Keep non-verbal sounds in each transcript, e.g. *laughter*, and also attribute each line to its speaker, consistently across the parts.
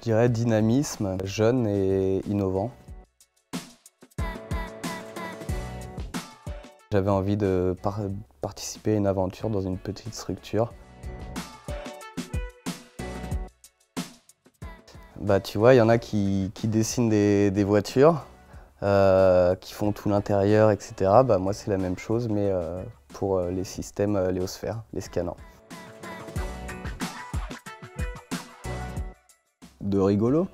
Speaker 1: Je dirais dynamisme, jeune et innovant. J'avais envie de participer à une aventure dans une petite structure. Bah tu vois, il y en a qui, dessinent des, voitures, euh, qui font tout l'intérieur, etc. Bah moi c'est la même chose, mais euh, pour euh, les systèmes léosphères, les scannants. De rigolo.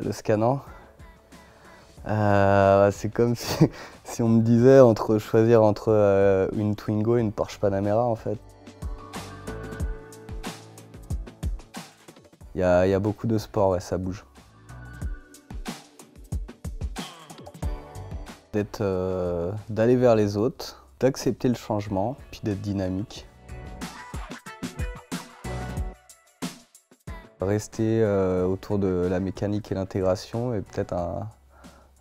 Speaker 1: Le scannant, euh, c'est comme *laughs* si, on me disait entre choisir entre euh, une Twingo et une Porsche Panamera en fait. Il y, a, beaucoup de sport, ouais, ça bouge. D'être, euh, d'aller vers les autres, d'accepter le changement, puis d'être dynamique. Rester autour de la mécanique et l'intégration et peut-être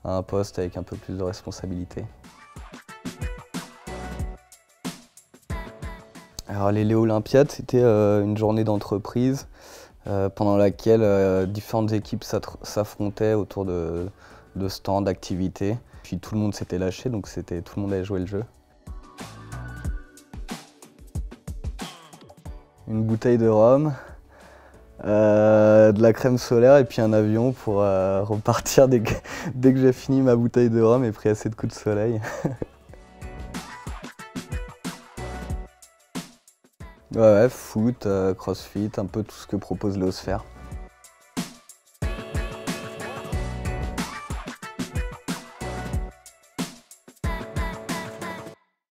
Speaker 1: un, poste avec un peu plus de responsabilité. Alors les Olympiades, c'était euh, une journée d'entreprise euh, pendant laquelle euh, différentes équipes s'affrontaient autour de, stands, d'activités. Puis tout le monde s'était lâché, donc c'était tout le monde allait jouer le jeu. Une bouteille de rhum, euh, de la crème solaire et puis un avion pour euh, *laughs* repartir dès que, dès que j'ai fini ma bouteille de rhum et pris assez de coups de soleil. *laughs* ouais, foot, euh, crossfit, un peu tout ce que propose l'Osphère.